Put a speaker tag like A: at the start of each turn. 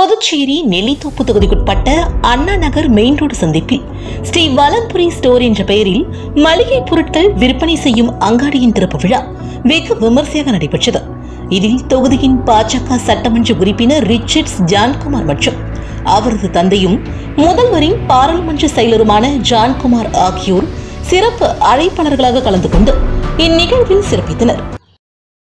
A: புதுச்சேரி நெல்லித்தோப்பு தொகுதிக்குட்பட்ட Anna Nagar main road சந்திப்பில் ஸ்ரீ வலம்புரி store என்ற பெயரில் மளிகை பொருட்கள் விற்பனை செய்யும் அங்காடியின் திறப்பு விழா வெகு விமர்சையாக நடைபெற்றது. இதில் தொகுதியின் பாஜக சட்டமன்ற உறுப்பினர் ரிச்சர்ட்ஸ் ஜான்குமார் மற்றும் அவரது தந்தையும் முதல்வரின் பாராளுமன்ற செயலருமான ஜான்குமார் ஆகியோர் சிறப்பு அழைப்பாளர்களாக கலந்து கொண்டு இந்நிகழ்வில் சிறப்பித்தனர்.